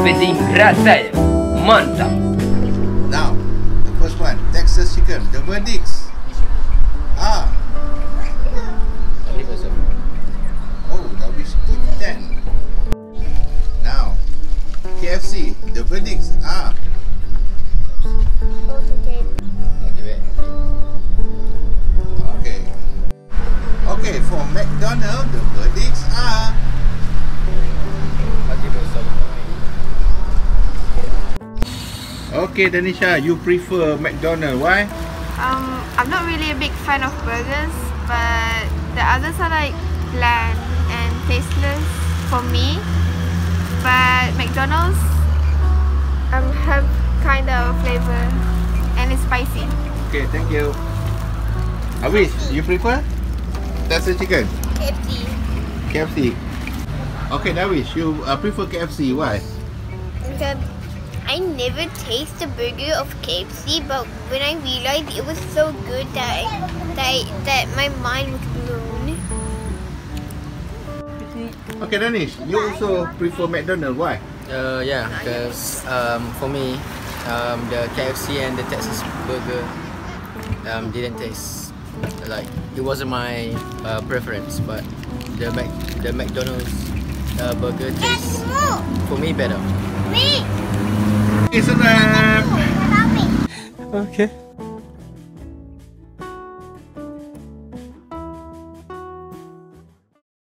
Penting rasa mantap. Now, the first one, Texas chicken. The verdicts are. Okay, Danisha, you prefer McDonald's. Why? Um, I'm not really a big fan of burgers, but the others are like bland and tasteless for me. But McDonald's um have kind of flavor and it's spicy. Okay, thank you. Awish, you prefer? Texas chicken. KFC. KFC. Okay, Dawish, you uh, prefer KFC. Why? Because I never taste the burger of KFC, but when I realized it was so good that I, that, that my mind was blown. Okay, Danish, you also prefer McDonald's. Why? Uh, yeah, because um, for me, um, the KFC and the Texas burger um, didn't taste like it wasn't my uh, preference, but the Mac the McDonald's uh, burger tastes for me better. It's a wrap. Okay.